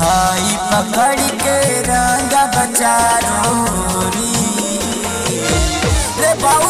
High पकड़ के रंगा बचा रोरी। रे बाबू